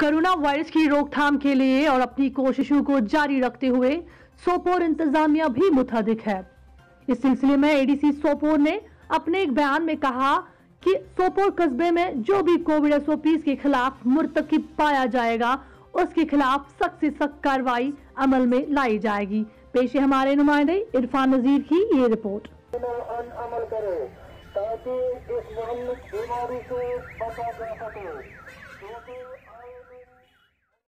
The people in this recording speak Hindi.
कोरोना वायरस की रोकथाम के लिए और अपनी कोशिशों को जारी रखते हुए सोपोर इंतजामिया भी मुतहदिक है। इस सिलसिले में एडीसी सोपोर ने अपने एक बयान में कहा कि सोपोर कस्बे में जो भी कोविड एस के खिलाफ मुर्तकब पाया जाएगा, उसके खिलाफ सख्त से सख्त कार्रवाई अमल में लाई जाएगी। पेशे हमारे नुमाइंदे इरफान नजीर की ये रिपोर्ट। अमल करे ताकि इस बीमारी से बचा जा सके।